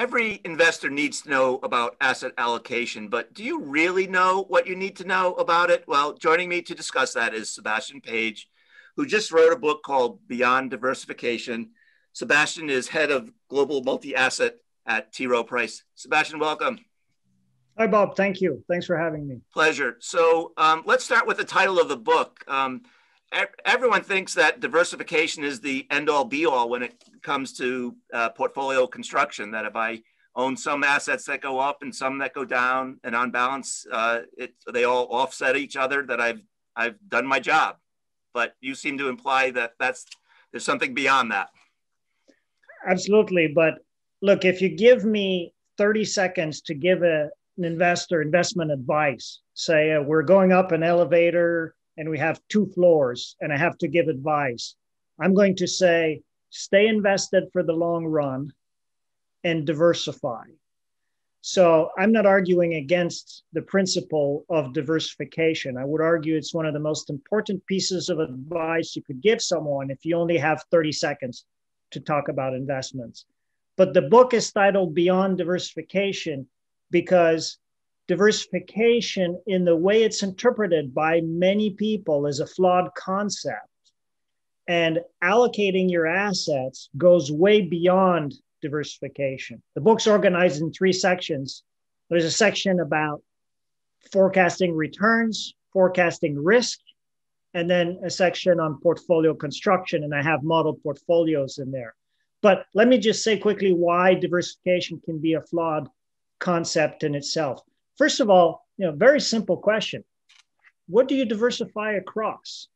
every investor needs to know about asset allocation, but do you really know what you need to know about it? Well, joining me to discuss that is Sébastien Page, who just wrote a book called Beyond Diversification. Sébastien is head of global multi asset at T. Rowe Price. Sébastien, welcome. Hi, Bob. Thank you. Thanks for having me. Pleasure. So um, let's start with the title of the book. Um, everyone thinks that diversification is the end all be all when it comes to uh, portfolio construction. That if I own some assets that go up and some that go down, and on balance, uh, it, they all offset each other. That I've I've done my job. But you seem to imply that that's there's something beyond that. Absolutely. But look, if you give me 30 seconds to give a, an investor investment advice, say uh, we're going up an elevator and we have two floors and I have to give advice, I'm going to say stay invested for the long run and diversify. So I'm not arguing against the principle of diversification. I would argue it's one of the most important pieces of advice you could give someone if you only have 30 seconds to talk about investments. But the book is titled Beyond Diversification because diversification in the way it's interpreted by many people is a flawed concept. And allocating your assets goes way beyond diversification. The book's organized in three sections. There's a section about forecasting returns, forecasting risk, and then a section on portfolio construction. And I have model portfolios in there. But let me just say quickly why diversification can be a flawed concept in itself. First of all, you know, very simple question. What do you diversify across?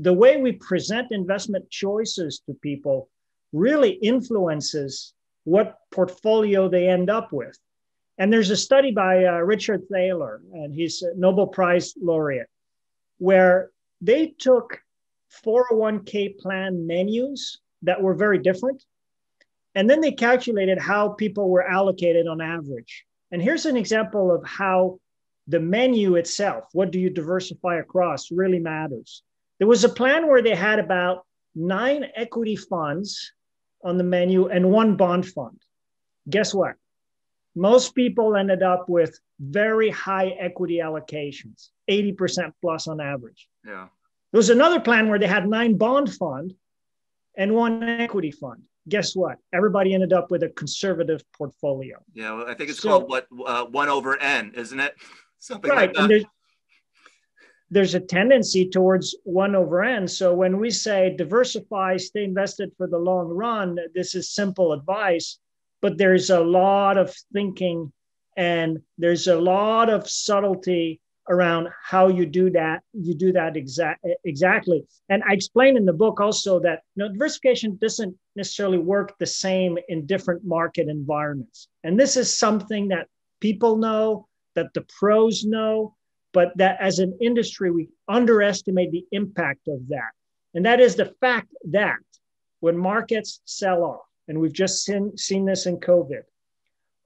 The way we present investment choices to people really influences what portfolio they end up with. And there's a study by uh, Richard Thaler, and he's a Nobel Prize laureate, where they took 401k plan menus that were very different. And then they calculated how people were allocated on average. And here's an example of how the menu itself, what do you diversify across, really matters. There was a plan where they had about nine equity funds on the menu and one bond fund. Guess what? Most people ended up with very high equity allocations, 80% plus on average. Yeah. There was another plan where they had nine bond fund and one equity fund guess what? Everybody ended up with a conservative portfolio. Yeah, well, I think it's so, called what uh, one over n, isn't it? Something right. like that. There's, there's a tendency towards one over n. So when we say diversify, stay invested for the long run, this is simple advice, but there's a lot of thinking and there's a lot of subtlety around how you do that you do that exact exactly and i explain in the book also that you know, diversification doesn't necessarily work the same in different market environments and this is something that people know that the pros know but that as an industry we underestimate the impact of that and that is the fact that when markets sell off and we've just seen, seen this in covid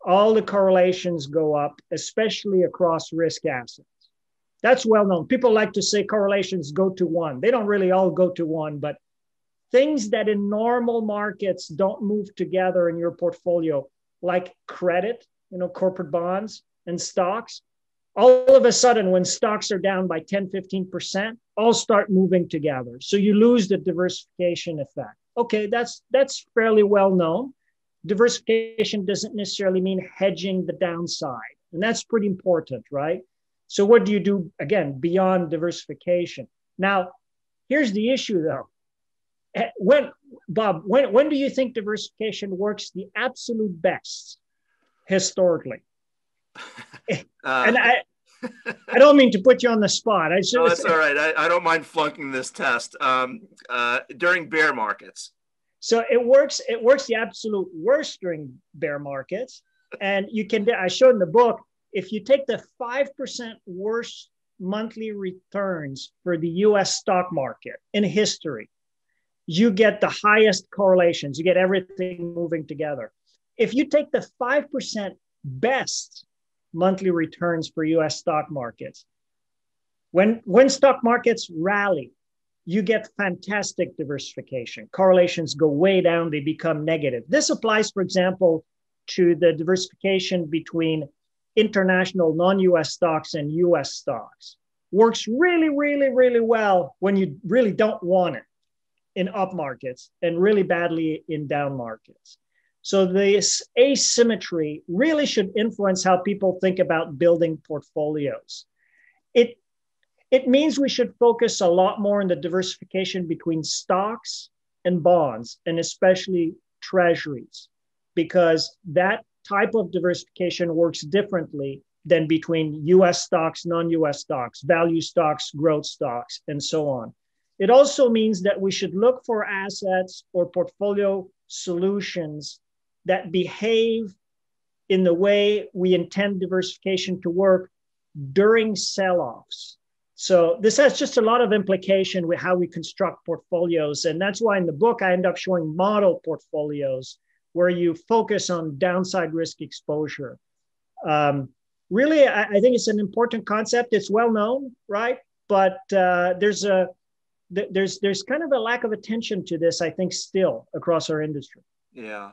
all the correlations go up especially across risk assets that's well known. People like to say correlations go to one. They don't really all go to one, but things that in normal markets don't move together in your portfolio, like credit, you know, corporate bonds and stocks, all of a sudden, when stocks are down by 10, 15%, all start moving together. So you lose the diversification effect. Okay, that's that's fairly well known. Diversification doesn't necessarily mean hedging the downside. And that's pretty important, right? So what do you do again beyond diversification? Now, here's the issue though. Eh, when Bob, when when do you think diversification works the absolute best historically? Uh, and I I don't mean to put you on the spot. I no, that's all right. I, I don't mind flunking this test. Um, uh, during bear markets. So it works. It works the absolute worst during bear markets, and you can. I showed in the book if you take the 5% worst monthly returns for the US stock market in history, you get the highest correlations. You get everything moving together. If you take the 5% best monthly returns for US stock markets, when, when stock markets rally, you get fantastic diversification. Correlations go way down, they become negative. This applies, for example, to the diversification between international non US stocks and US stocks. Works really, really, really well when you really don't want it in up markets and really badly in down markets. So this asymmetry really should influence how people think about building portfolios. It it means we should focus a lot more on the diversification between stocks and bonds, and especially treasuries, because that type of diversification works differently than between US stocks, non US stocks, value stocks, growth stocks, and so on. It also means that we should look for assets or portfolio solutions that behave in the way we intend diversification to work during sell offs. So this has just a lot of implication with how we construct portfolios. And that's why in the book, I end up showing model portfolios where you focus on downside risk exposure. Um, really, I, I, think it's an important concept. It's well known, right? But uh, there's a there's there's kind of a lack of attention to this, I think, still across our industry. Yeah.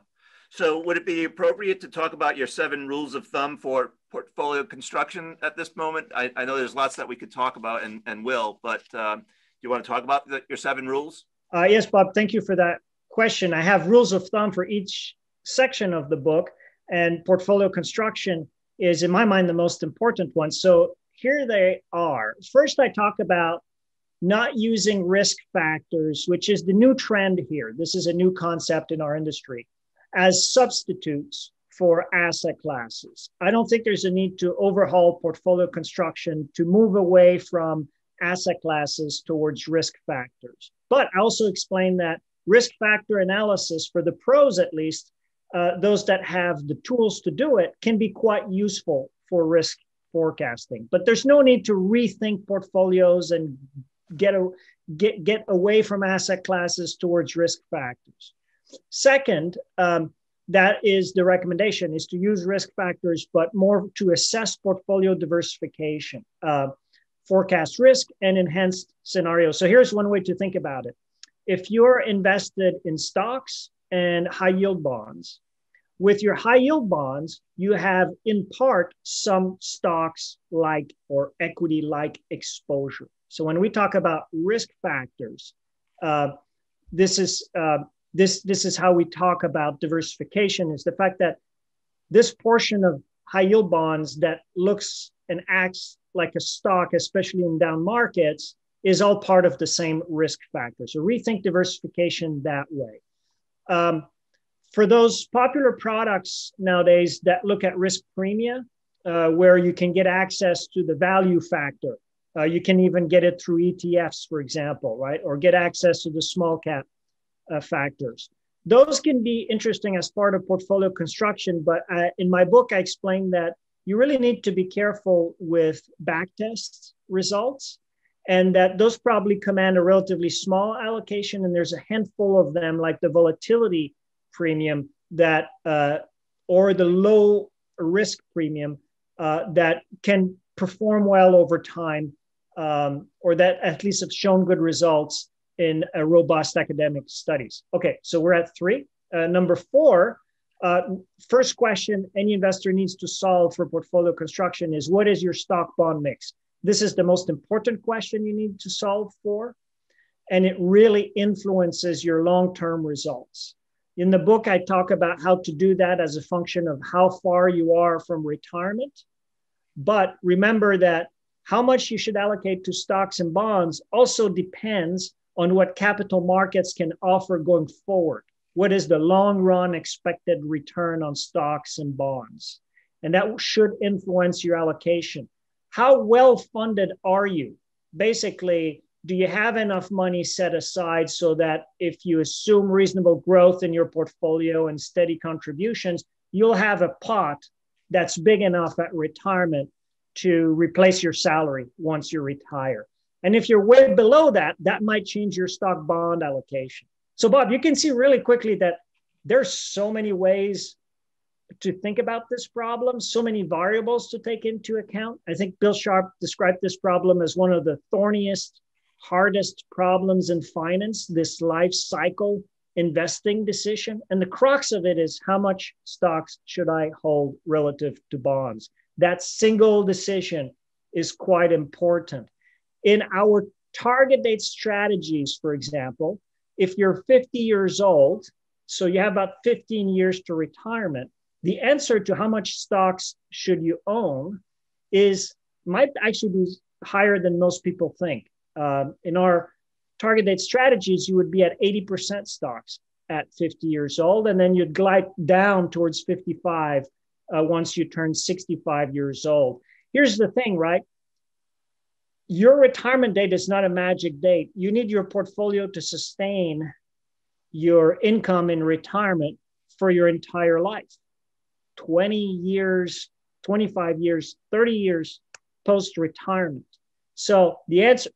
So would it be appropriate to talk about your seven rules of thumb for portfolio construction at this moment? I, I know there's lots that we could talk about and, and will, but um, do you want to talk about the, your seven rules? Uh, yes, Bob, thank you for that question. I have rules of thumb for each section of the book, and portfolio construction is, in my mind, the most important one. So here they are. First, I talk about not using risk factors, which is the new trend here. This is a new concept in our industry as substitutes for asset classes. I don't think there's a need to overhaul portfolio construction to move away from asset classes towards risk factors. But I also explain that risk factor analysis, for the pros at least, uh, those that have the tools to do it, can be quite useful for risk forecasting. But there's no need to rethink portfolios and get, a, get, get away from asset classes towards risk factors. Second, um, that is the recommendation is to use risk factors, but more to assess portfolio diversification, uh, forecast risk, and enhanced scenarios. So here's one way to think about it. If you're invested in stocks and high yield bonds, with your high yield bonds, you have in part some stocks like or equity like exposure. So when we talk about risk factors, uh, this is uh, this this is how we talk about diversification is the fact that this portion of high yield bonds that looks and acts like a stock especially in down markets is all part of the same risk factor. So rethink diversification that way. Um, for those popular products nowadays that look at risk premia uh, where you can get access to the value factor uh, you can even get it through etfs for example right or get access to the small cap uh, factors. Those can be interesting as part of portfolio construction, but uh, in my book, I explain that you really need to be careful with backtest results and that those probably command a relatively small allocation. And there's a handful of them, like the volatility premium that, uh, or the low risk premium uh, that can perform well over time, um, or that at least have shown good results in a robust academic studies. Okay, so we're at three. Uh, number four, uh, first question any investor needs to solve for portfolio construction is what is your stock bond mix? This is the most important question you need to solve for, and it really influences your long term results. In the book, I talk about how to do that as a function of how far you are from retirement. But remember that how much you should allocate to stocks and bonds also depends on what capital markets can offer going forward. What is the long run expected return on stocks and bonds? And that should influence your allocation. How well funded are you? Basically, do you have enough money set aside so that if you assume reasonable growth in your portfolio and steady contributions, you'll have a pot that's big enough at retirement to replace your salary once you retire? And if you're way below that, that might change your stock bond allocation. So, Bob, you can see really quickly that there's so many ways to think about this problem, so many variables to take into account. I think Bill Sharpe described this problem as one of the thorniest, hardest problems in finance, this life cycle investing decision. And the crux of it is how much stocks should I hold relative to bonds? That single decision is quite important. In our target date strategies, for example, if you're 50 years old, so you have about 15 years to retirement, the answer to how much stocks should you own is might actually be higher than most people think. Um, in our target date strategies, you would be at 80% stocks at 50 years old, and then you'd glide down towards 55 uh, once you turn 65 years old. Here's the thing, right? Your retirement date is not a magic date. You need your portfolio to sustain your income in retirement for your entire life 20 years, 25 years, 30 years post retirement. So the answer,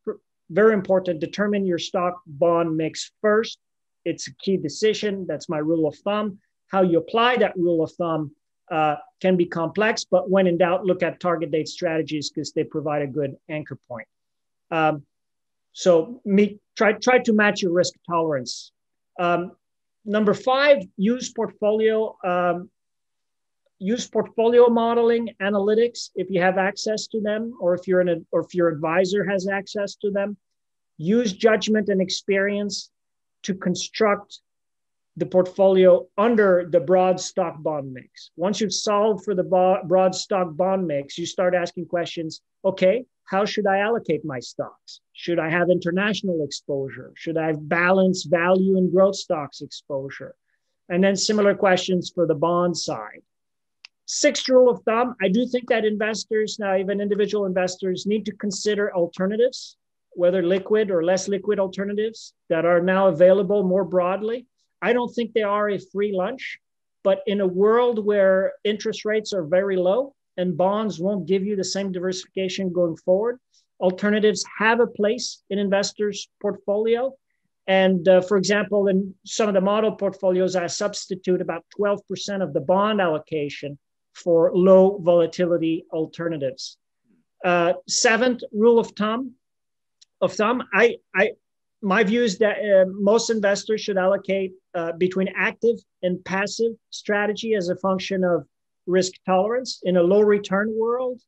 very important, determine your stock bond mix first. It's a key decision. That's my rule of thumb. How you apply that rule of thumb uh, can be complex, but when in doubt, look at target date strategies because they provide a good anchor point. Um, so me, try, try to match your risk tolerance. Um, number five, use portfolio um, use portfolio modeling analytics if you have access to them or if you're in a or if your advisor has access to them use judgment and experience to construct the portfolio under the broad stock bond mix. Once you've solved for the broad stock bond mix you start asking questions okay how should i allocate my stocks? Should i have international exposure? Should i have balanced value and growth stocks exposure? And then similar questions for the bond side. Sixth rule of thumb I do think that investors, now even individual investors, need to consider alternatives, whether liquid or less liquid alternatives that are now available more broadly. I don't think they are a free lunch, but in a world where interest rates are very low and bonds won't give you the same diversification going forward, alternatives have a place in investors' portfolio. And uh, for example, in some of the model portfolios, I substitute about 12% of the bond allocation for low volatility alternatives. Uh, seventh rule of thumb, of thumb, I, I, my view is that uh, most investors should allocate uh, between active and passive strategy as a function of risk tolerance. In a low return world,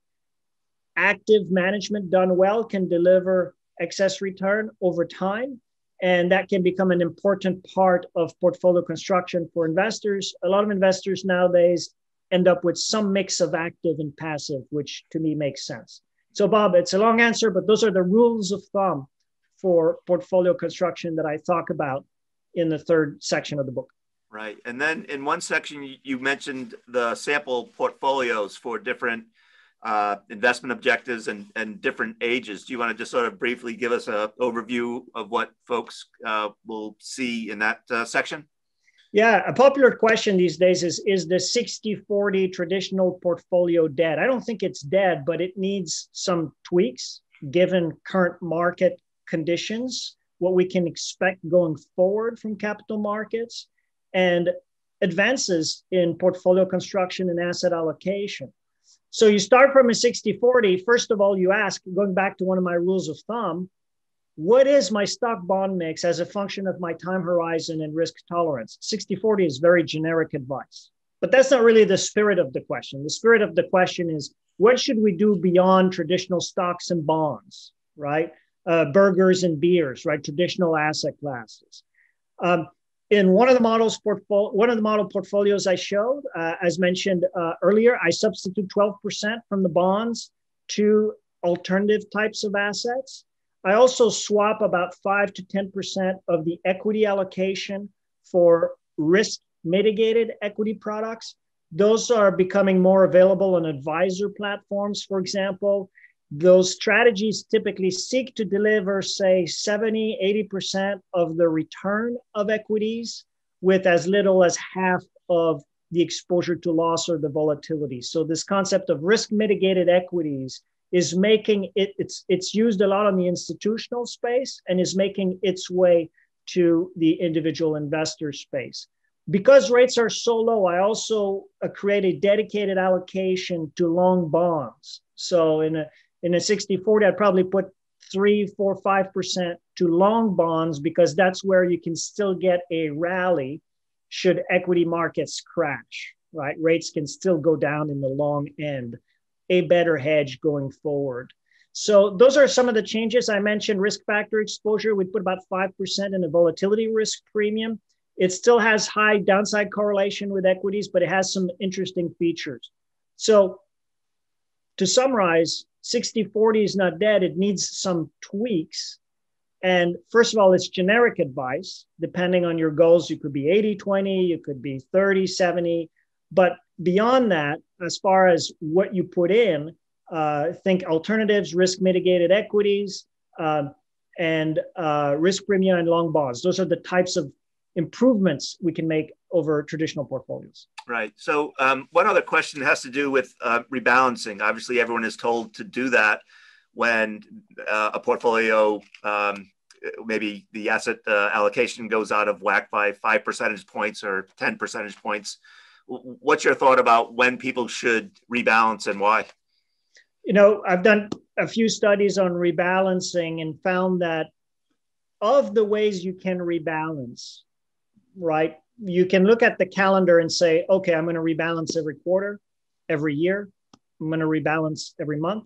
active management done well can deliver excess return over time. And that can become an important part of portfolio construction for investors. A lot of investors nowadays end up with some mix of active and passive, which to me makes sense. So, Bob, it's a long answer, but those are the rules of thumb for portfolio construction that I talk about in the third section of the book. Right. And then in one section, you mentioned the sample portfolios for different uh, investment objectives and, and different ages. Do you want to just sort of briefly give us an overview of what folks uh, will see in that uh, section? Yeah, a popular question these days is Is the 60 40 traditional portfolio dead? I don't think it's dead, but it needs some tweaks given current market conditions, what we can expect going forward from capital markets, and advances in portfolio construction and asset allocation. So you start from a 60 40. First of all, you ask, going back to one of my rules of thumb, what is my stock bond mix as a function of my time horizon and risk tolerance? 60 40 is very generic advice, but that's not really the spirit of the question. The spirit of the question is what should we do beyond traditional stocks and bonds, right? Uh, burgers and beers, right? Traditional asset classes. Um, in one of the models portfolio, one of the model portfolios I showed, uh, as mentioned uh, earlier, I substitute 12% from the bonds to alternative types of assets. I also swap about 5 to 10% of the equity allocation for risk mitigated equity products. Those are becoming more available on advisor platforms, for example. Those strategies typically seek to deliver, say, 70, 80% of the return of equities with as little as half of the exposure to loss or the volatility. So, this concept of risk mitigated equities is making it it's it's used a lot on the institutional space and is making its way to the individual investor space because rates are so low i also uh, create a dedicated allocation to long bonds so in a in a 60 40 i'd probably put three, four, five percent to long bonds because that's where you can still get a rally should equity markets crash, right? Rates can still go down in the long end, a better hedge going forward. So those are some of the changes I mentioned. Risk factor exposure, we put about 5% in the volatility risk premium. It still has high downside correlation with equities, but it has some interesting features. So to summarize, 60 40 is not dead. It needs some tweaks. And first of all, it's generic advice. Depending on your goals, you could be 80 20, you could be 30 70. But beyond that, as far as what you put in, uh, think alternatives, risk mitigated equities, uh, and uh, risk premium and long bonds. Those are the types of improvements we can make over traditional portfolios. Right. So, um, one other question has to do with uh, rebalancing. Obviously, everyone is told to do that when uh, a portfolio, um, maybe the asset uh, allocation goes out of whack by five percentage points or 10 percentage points. What's your thought about when people should rebalance and why? You know, I've done a few studies on rebalancing and found that of the ways you can rebalance, right? You can look at the calendar and say, okay, I'm going to rebalance every quarter, every year. I'm going to rebalance every month.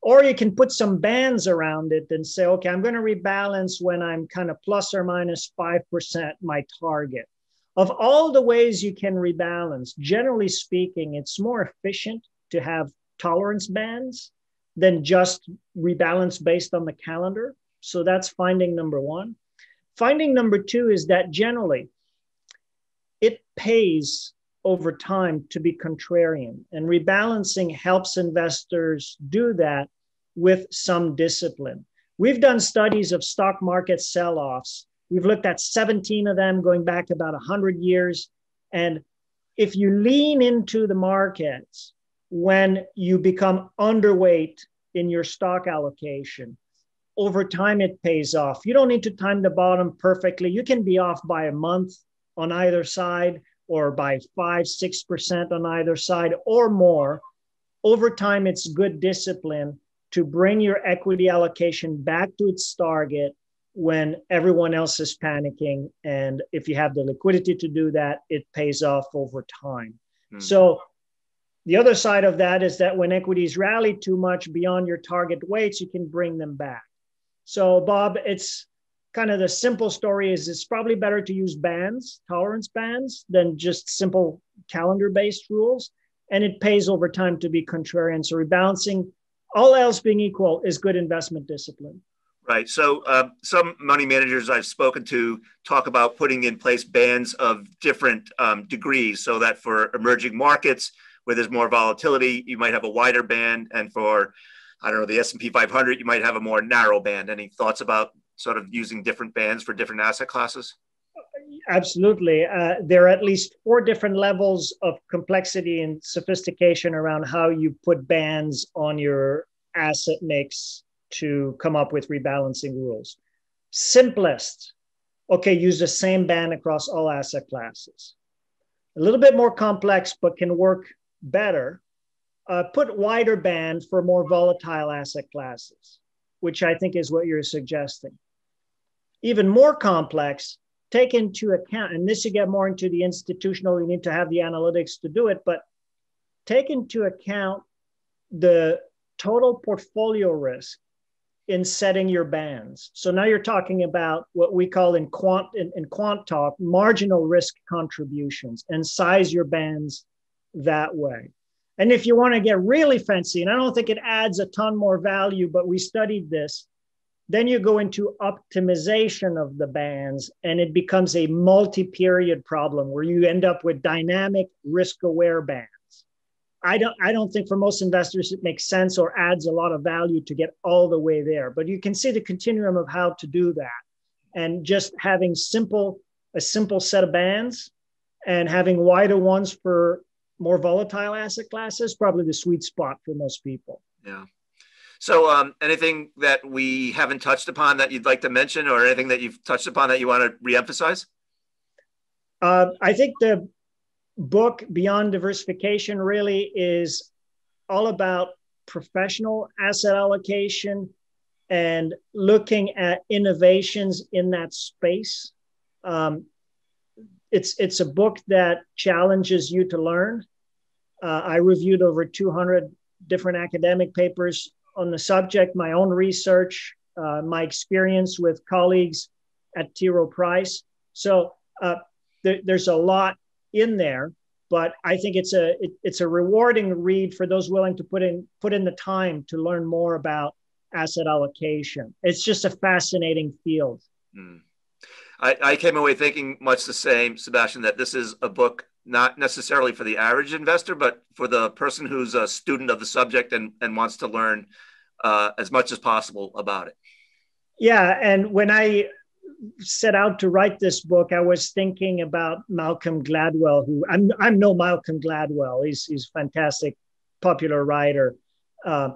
Or you can put some bands around it and say, okay, I'm going to rebalance when I'm kind of plus or minus 5% my target. Of all the ways you can rebalance, generally speaking, it's more efficient to have tolerance bands than just rebalance based on the calendar. So that's finding number one. Finding number two is that generally it pays over time to be contrarian, and rebalancing helps investors do that with some discipline. We've done studies of stock market sell offs. We've looked at 17 of them going back about 100 years. And if you lean into the markets when you become underweight in your stock allocation, over time it pays off. You don't need to time the bottom perfectly. You can be off by a month on either side or by five, six percent on either side or more. Over time, it's good discipline to bring your equity allocation back to its target when everyone else is panicking. And if you have the liquidity to do that, it pays off over time. Mm. So the other side of that is that when equities rally too much beyond your target weights, you can bring them back. So, Bob, it's kind of the simple story is it's probably better to use bands, tolerance bands, than just simple calendar based rules. And it pays over time to be contrarian. So, rebalancing, all else being equal, is good investment discipline. Right. So, uh, some money managers I've spoken to talk about putting in place bands of different um, degrees so that for emerging markets where there's more volatility, you might have a wider band. And for I don't know, the S&P 500, you might have a more narrow band. Any thoughts about sort of using different bands for different asset classes? Absolutely. Uh, there are at least four different levels of complexity and sophistication around how you put bands on your asset mix to come up with rebalancing rules. Simplest, okay, use the same band across all asset classes. A little bit more complex, but can work better uh, put wider band for more volatile asset classes, which I think is what you're suggesting. Even more complex, take into account, and this you get more into the institutional, you need to have the analytics to do it, but take into account the total portfolio risk in setting your bands. So now you're talking about what we call in quant in, in quant talk marginal risk contributions and size your bands that way. And if you want to get really fancy, and I don't think it adds a ton more value, but we studied this, then you go into optimization of the bands and it becomes a multi period problem where you end up with dynamic risk aware bands. I don't, I don't think for most investors it makes sense or adds a lot of value to get all the way there, but you can see the continuum of how to do that. And just having simple, a simple set of bands and having wider ones for more volatile asset classes, probably the sweet spot for most people. Yeah. So, um, anything that we haven't touched upon that you'd like to mention, or anything that you've touched upon that you want to reemphasize? Uh, I think the book Beyond Diversification really is all about professional asset allocation and looking at innovations in that space. Um, it's it's a book that challenges you to learn. Uh, I reviewed over 200 different academic papers on the subject, my own research, uh, my experience with colleagues at T. Rowe Price. So uh, there, there's a lot in there, but I think it's a it, it's a rewarding read for those willing to put in put in the time to learn more about asset allocation. It's just a fascinating field. Mm. I, I came away thinking much the same, Sébastien, that this is a book not necessarily for the average investor, but for the person who's a student of the subject and, and wants to learn uh, as much as possible about it. Yeah. And when I set out to write this book, I was thinking about Malcolm Gladwell, who I'm, I'm no Malcolm Gladwell. He's, he's a fantastic, popular writer. Uh,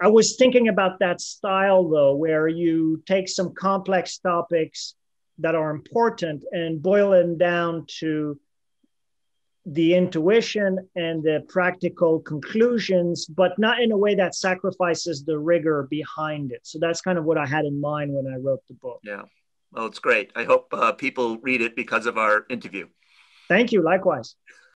I was thinking about that style, though, where you take some complex topics that are important and boil them down to the intuition and the practical conclusions, but not in a way that sacrifices the rigor behind it. So that's kind of what I had in mind when I wrote the book. Yeah. Well, it's great. I hope uh, people read it because of our interview. Thank you. Likewise.